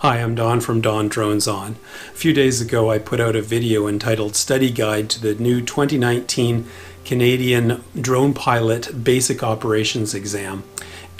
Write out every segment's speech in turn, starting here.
Hi, I'm Don from Don Drones On. A few days ago, I put out a video entitled Study Guide to the new 2019 Canadian Drone Pilot Basic Operations Exam.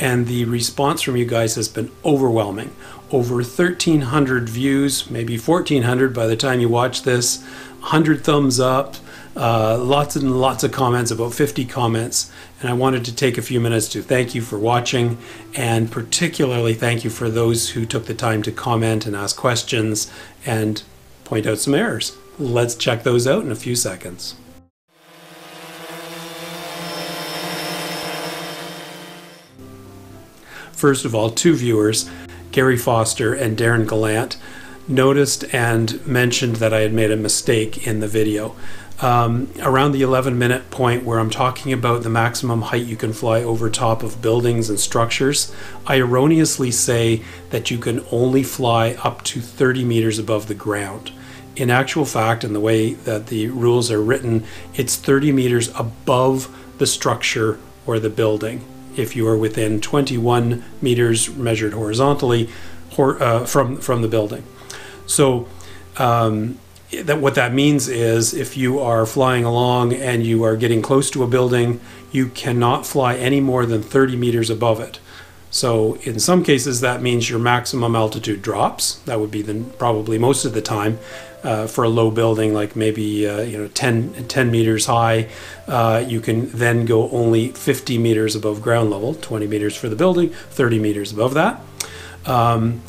And the response from you guys has been overwhelming. Over 1,300 views, maybe 1,400 by the time you watch this, 100 thumbs up, uh, lots and lots of comments, about 50 comments. And I wanted to take a few minutes to thank you for watching and particularly thank you for those who took the time to comment and ask questions and point out some errors. Let's check those out in a few seconds. First of all, two viewers, Gary Foster and Darren Gallant, noticed and mentioned that I had made a mistake in the video um, around the 11 minute point where I'm talking about the maximum height you can fly over top of buildings and structures, I erroneously say that you can only fly up to 30 meters above the ground. In actual fact, and the way that the rules are written, it's 30 meters above the structure or the building. If you are within 21 meters measured horizontally uh, from, from the building. So um, that what that means is if you are flying along and you are getting close to a building, you cannot fly any more than 30 meters above it. So in some cases that means your maximum altitude drops. That would be the, probably most of the time uh, for a low building, like maybe uh, you know 10, 10 meters high. Uh, you can then go only 50 meters above ground level, 20 meters for the building, 30 meters above that. Um,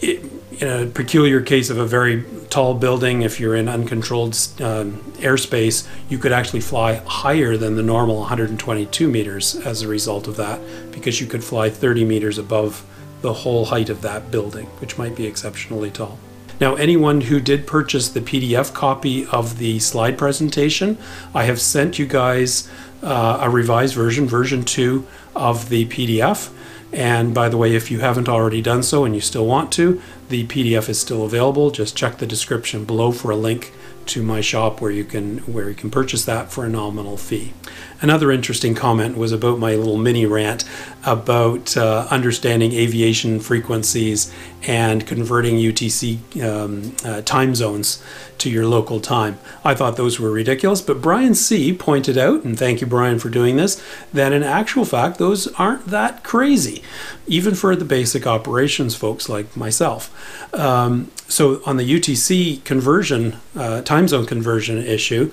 it, in a peculiar case of a very tall building, if you're in uncontrolled uh, airspace, you could actually fly higher than the normal 122 meters as a result of that, because you could fly 30 meters above the whole height of that building, which might be exceptionally tall. Now, anyone who did purchase the PDF copy of the slide presentation, I have sent you guys uh, a revised version, version 2 of the PDF. And by the way, if you haven't already done so and you still want to, the PDF is still available. Just check the description below for a link to my shop where you can where you can purchase that for a nominal fee. Another interesting comment was about my little mini rant about uh, understanding aviation frequencies and converting UTC um, uh, time zones to your local time. I thought those were ridiculous, but Brian C. pointed out, and thank you, Brian, for doing this, that in actual fact, those aren't that crazy, even for the basic operations folks like myself. Um, so on the UTC conversion, uh, time zone conversion issue,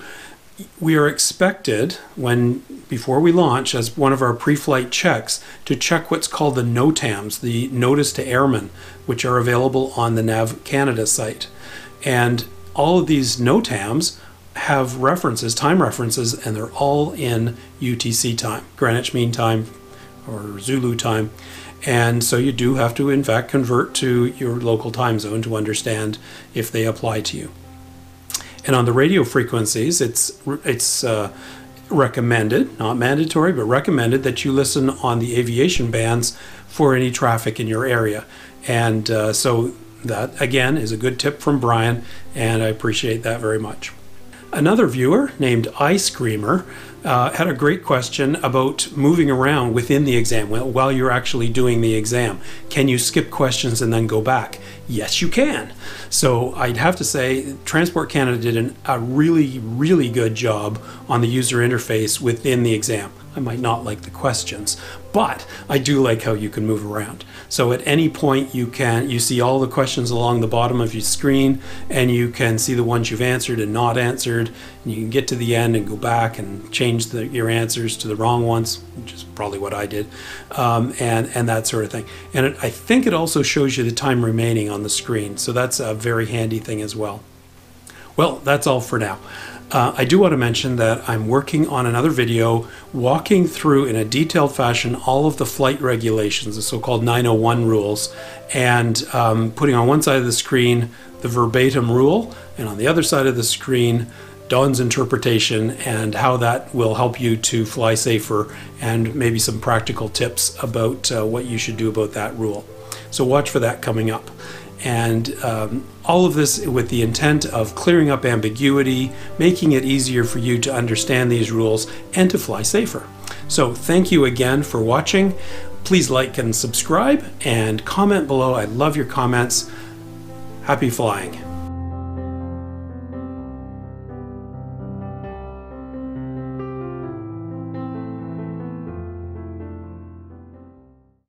we are expected when before we launch as one of our pre-flight checks to check what's called the NOTAMs, the Notice to Airmen, which are available on the Nav Canada site. And all of these NOTAMs have references, time references, and they're all in UTC time, Greenwich Mean Time or Zulu time. And so you do have to, in fact, convert to your local time zone to understand if they apply to you. And on the radio frequencies, it's it's uh, recommended, not mandatory, but recommended that you listen on the aviation bands for any traffic in your area. And uh, so that again is a good tip from Brian, and I appreciate that very much. Another viewer named Ice Creamer uh, had a great question about moving around within the exam while you're actually doing the exam. Can you skip questions and then go back? Yes, you can. So I'd have to say Transport Canada did an, a really, really good job on the user interface within the exam. I might not like the questions, but I do like how you can move around. So at any point you can you see all the questions along the bottom of your screen and you can see the ones you've answered and not answered and you can get to the end and go back and change the, your answers to the wrong ones, which is probably what I did, um, and and that sort of thing. And it, I think it also shows you the time remaining on the screen, so that's a very handy thing as well. Well, that's all for now. Uh, I do want to mention that I'm working on another video walking through in a detailed fashion all of the flight regulations, the so-called 901 rules, and um, putting on one side of the screen the verbatim rule, and on the other side of the screen Don's interpretation and how that will help you to fly safer and maybe some practical tips about uh, what you should do about that rule. So watch for that coming up. And um, all of this with the intent of clearing up ambiguity, making it easier for you to understand these rules and to fly safer. So thank you again for watching. Please like and subscribe and comment below. I love your comments. Happy flying.